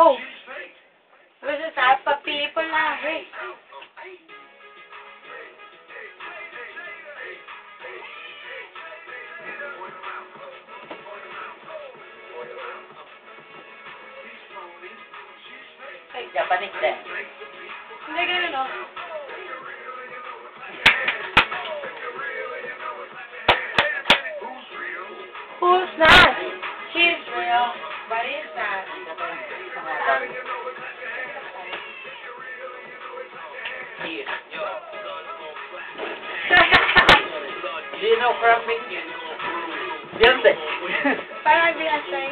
Oh. break. Hey, ya, para este. ¿De qué no? Zeno Cropping. Yelde. Parang binasay.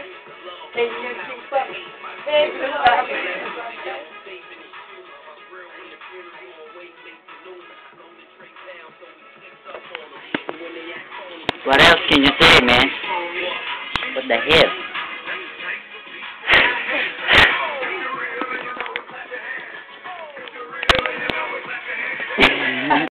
Ten years six pa. Babe, What else can you say, man? What the hell?